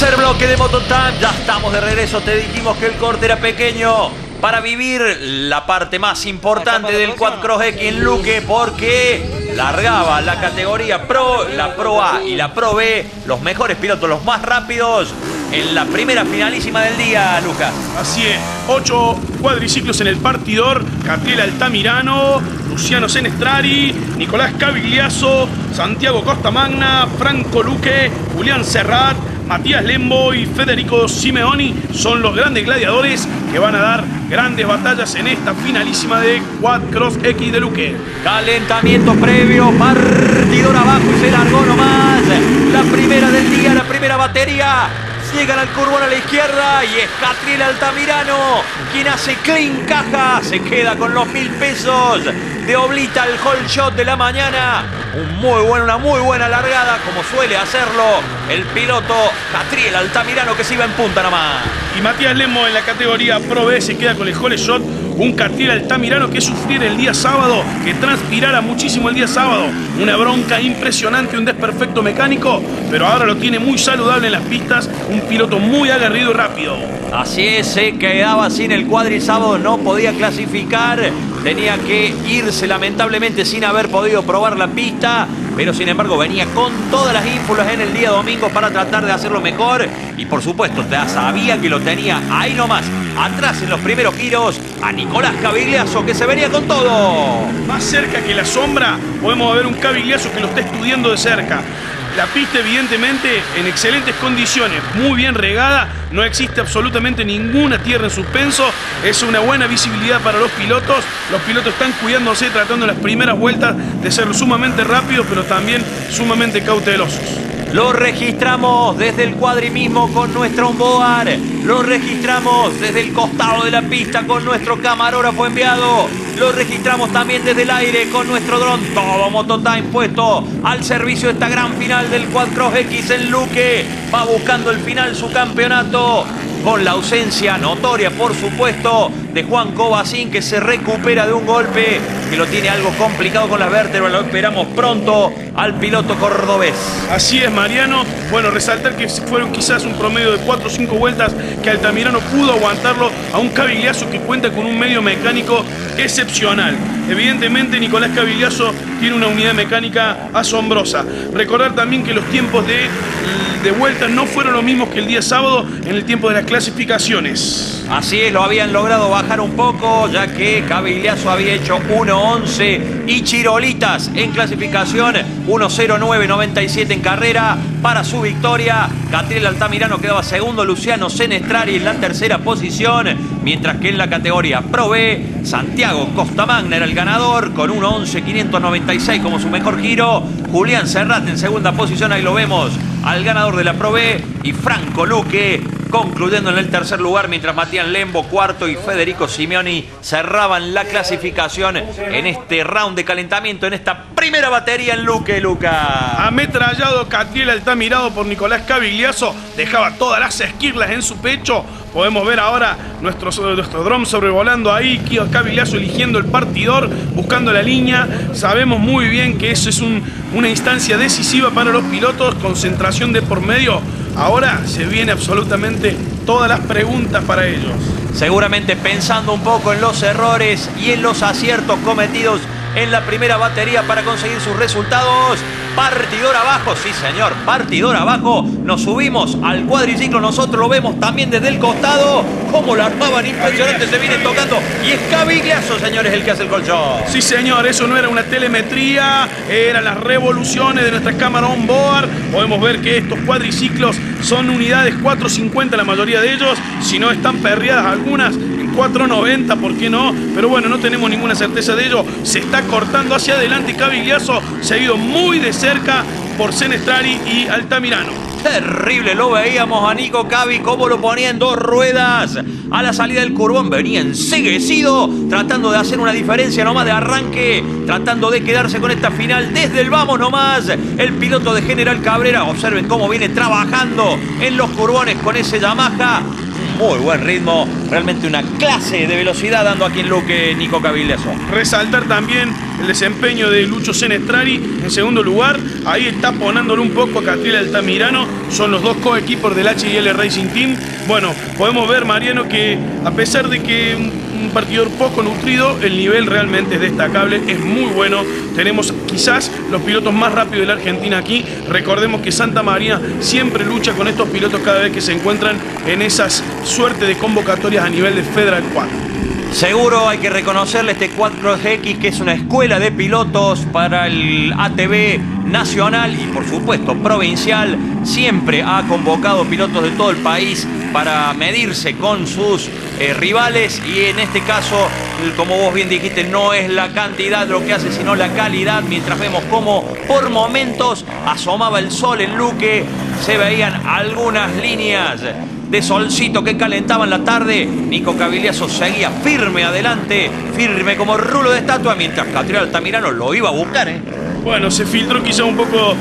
Tercer bloque de Mototime, ya estamos de regreso. Te dijimos que el corte era pequeño para vivir la parte más importante del Quad Cross X en Luque porque largaba la categoría Pro, la Pro A y la Pro B, los mejores pilotos, los más rápidos en la primera finalísima del día, Lucas. Así es, ocho cuadriciclos en el partidor, Catriel Altamirano, Luciano Senestrari, Nicolás Cavigliazo, Santiago Costamagna, Franco Luque, Julián Serrat, Matías Lembo y Federico Simeoni son los grandes gladiadores que van a dar grandes batallas en esta finalísima de Quad Cross X de Luque. Calentamiento previo, partidor abajo y se largó nomás. La primera del día, la primera batería. Llegan al curbón a la izquierda y es Catriel Altamirano quien hace clean caja. Se queda con los mil pesos de Oblita el whole shot de la mañana. Un muy buen, una muy buena largada, como suele hacerlo el piloto Catriel Altamirano que se iba en punta nomás. Y Matías Lemo en la categoría Pro B se queda con el whole shot. Un Catriel Altamirano que sufriera el día sábado, que transpirara muchísimo el día sábado. Una bronca impresionante, un desperfecto mecánico, pero ahora lo tiene muy saludable en las pistas. Un piloto muy aguerrido y rápido. Así es, se quedaba sin el cuadri sábado, no podía clasificar. Tenía que irse lamentablemente sin haber podido probar la pista, pero sin embargo venía con todas las ínfulas en el día domingo para tratar de hacerlo mejor. Y por supuesto, ya sabía que lo tenía ahí nomás, atrás en los primeros giros, a Nicolás Cavigliazo que se venía con todo. Más cerca que la sombra, podemos ver un Cavigliazo que lo está estudiando de cerca. La pista evidentemente en excelentes condiciones, muy bien regada, no existe absolutamente ninguna tierra en suspenso, es una buena visibilidad para los pilotos, los pilotos están cuidándose tratando en las primeras vueltas de ser sumamente rápidos pero también sumamente cautelosos. Lo registramos desde el cuadri mismo con nuestro onboard. Lo registramos desde el costado de la pista con nuestro camarógrafo enviado. Lo registramos también desde el aire con nuestro dron. Todo Mototime puesto al servicio de esta gran final del Quad Cross X en Luque. Va buscando el final su campeonato con la ausencia notoria, por supuesto, de Juan Cobacín, que se recupera de un golpe que lo tiene algo complicado con las vértebras. Lo esperamos pronto al piloto cordobés. Así es, Mariano. Bueno, resaltar que fueron quizás un promedio de 4 o 5 vueltas que Altamirano pudo aguantarlo a un Cavigliazo que cuenta con un medio mecánico excepcional. Evidentemente, Nicolás Cavigliazo tiene una unidad mecánica asombrosa. Recordar también que los tiempos de, de vuelta no fueron los mismos que el día sábado en el tiempo de las clasificaciones. Así es, lo habían logrado bajar un poco, ya que Cavigliazo había hecho 1.11 y Chirolitas en clasificación 1.09.97 en carrera para su victoria. Catriel Altamirano quedaba segundo, Luciano Senestrari en la tercera posición, mientras que en la categoría Pro B, Santiago Costamagna era el ganador con 1.11.596 como su mejor giro. Julián Serrat en segunda posición, ahí lo vemos, al ganador de la Pro B y Franco Luque concluyendo en el tercer lugar, mientras Matías Lembo cuarto y Federico Simeoni cerraban la clasificación en este round de calentamiento, en esta primera batería en Luque, Luca. Ametrallado, Catriel Altamirado por Nicolás Cavigliazo, dejaba todas las esquirlas en su pecho. Podemos ver ahora nuestro, nuestro dron sobrevolando ahí, Cavigliazo eligiendo el partidor, buscando la línea. Sabemos muy bien que eso es un, una instancia decisiva para los pilotos, concentración de por medio. Ahora se viene absolutamente todas las preguntas para ellos. Seguramente pensando un poco en los errores y en los aciertos cometidos en la primera batería para conseguir sus resultados. Partidor abajo, sí señor, partidor abajo. Nos subimos al cuadriciclo, nosotros lo vemos también desde el costado. Como la armaban impresionante, se viene tocando. Y es Cavigliazo, señores, el que hace el colchón. Sí señor, eso no era una telemetría, eran las revoluciones de nuestra cámara on board. Podemos ver que estos cuadriciclos son unidades 450 la mayoría de ellos, si no están perreadas algunas 490, ¿por qué no? Pero bueno, no tenemos ninguna certeza de ello. Se está cortando hacia adelante Cavigliazo, seguido muy de cerca por Senestrari y Altamirano. Terrible, lo veíamos a Nico Cavi cómo lo ponía en dos ruedas. A la salida del curbón venía enseguecido, tratando de hacer una diferencia nomás de arranque, tratando de quedarse con esta final desde el vamos nomás. El piloto de General Cabrera, observen cómo viene trabajando en los curbones con ese Yamaha. Muy buen ritmo, realmente una clase de velocidad dando aquí en Luque Nico Cavileso. Resaltar también el desempeño de Lucho Senestrari en segundo lugar. Ahí está ponándole un poco a Catriel Altamirano. Son los dos coequipos del HL Racing Team. Bueno, podemos ver, Mariano, que a pesar de que un partidor poco nutrido, el nivel realmente es destacable, es muy bueno. Tenemos quizás los pilotos más rápidos de la Argentina aquí. Recordemos que Santa María siempre lucha con estos pilotos cada vez que se encuentran en esas suerte de convocatorias a nivel de Federal 4. Seguro hay que reconocerle este 4X que es una escuela de pilotos para el ATV nacional y por supuesto provincial. Siempre ha convocado pilotos de todo el país para medirse con sus eh, rivales y en este caso, como vos bien dijiste, no es la cantidad lo que hace, sino la calidad. Mientras vemos cómo por momentos asomaba el sol en Luque, se veían algunas líneas de solcito que calentaban la tarde. Nico Caviliazo seguía firme adelante, firme como rulo de estatua, mientras Catriel Altamirano lo iba a buscar. ¿eh? Bueno, se filtró quizá un poco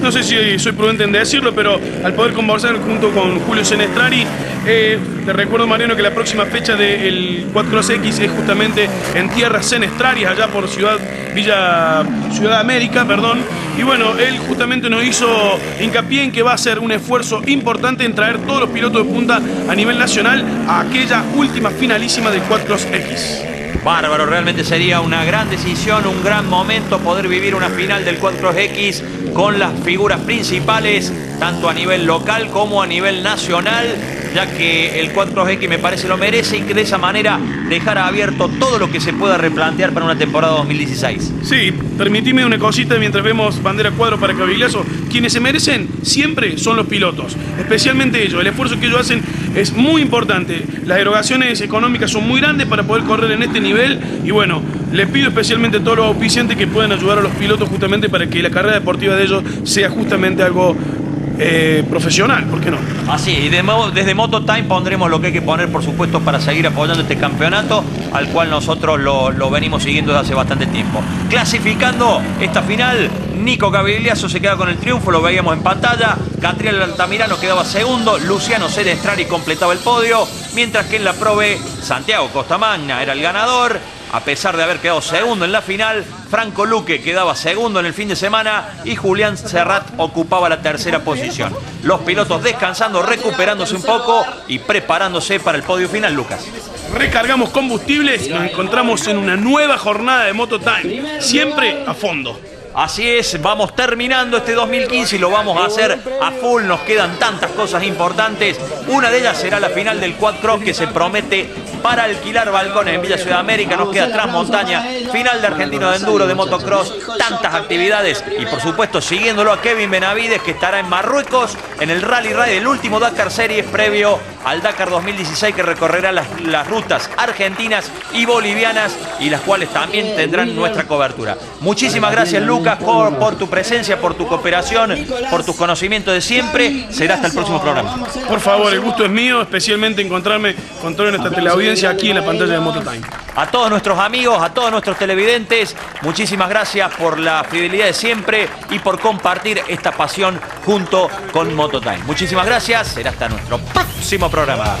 no sé si soy prudente en decirlo, pero al poder conversar junto con Julio Senestrari, eh, te recuerdo Mariano que la próxima fecha del 4X es justamente en tierras senestrarias, allá por Ciudad Villa Ciudad América, perdón. Y bueno, él justamente nos hizo hincapié en que va a ser un esfuerzo importante en traer todos los pilotos de punta a nivel nacional a aquella última finalísima del 4X. Bárbaro, realmente sería una gran decisión, un gran momento poder vivir una final del 4X con las figuras principales, tanto a nivel local como a nivel nacional ya que el 4X me parece lo merece y que de esa manera dejara abierto todo lo que se pueda replantear para una temporada 2016. Sí, permitime una cosita mientras vemos bandera cuadro para Cabilazo. Quienes se merecen siempre son los pilotos, especialmente ellos. El esfuerzo que ellos hacen es muy importante. Las erogaciones económicas son muy grandes para poder correr en este nivel y bueno, les pido especialmente a todos los auspiciantes que puedan ayudar a los pilotos justamente para que la carrera deportiva de ellos sea justamente algo eh, profesional, ¿por qué no? Así, y desde Moto Time pondremos lo que hay que poner, por supuesto, para seguir apoyando este campeonato, al cual nosotros lo, venimos siguiendo desde hace bastante tiempo. Clasificando esta final, Nico Gavigliazo se queda con el triunfo, lo veíamos en pantalla. Catriel Altamirano quedaba segundo, Luciano Cedestrari completaba el podio, mientras que en la Pro B, Santiago Costamagna era el ganador a pesar de haber quedado segundo en la final, Franco Luque quedaba segundo en el fin de semana y Julián Serrat ocupaba la tercera posición. Los pilotos descansando, recuperándose un poco y preparándose para el podio final, Lucas. Recargamos combustibles y nos encontramos en una nueva jornada de Moto Time, siempre a fondo. Así es, vamos terminando este 2015 y lo vamos a hacer a full. Nos quedan tantas cosas importantes. Una de ellas será la final del Quad Cross que se promete para alquilar balcones en Villa Ciudad América. Nos queda Transmontaña, final de Argentino de Enduro, de motocross, tantas actividades. Y por supuesto, siguiéndolo a Kevin Benavides, que estará en Marruecos en el Rally Ride, el último Dakar Series previo al Dakar 2016, que recorrerá las, las rutas argentinas y bolivianas y las cuales también tendrán nuestra cobertura. Muchísimas gracias, Lucas, por, por tu presencia, por tu cooperación, por tus conocimientos de siempre. Será hasta el próximo programa. Por favor, el gusto es mío, especialmente encontrarme con toda nuestra teleaudiencia aquí en la pantalla de Mototime. A todos nuestros amigos, a todos nuestros televidentes, muchísimas gracias por la fidelidad de siempre y por compartir esta pasión junto con Mototime. Muchísimas gracias, será hasta nuestro próximo programa.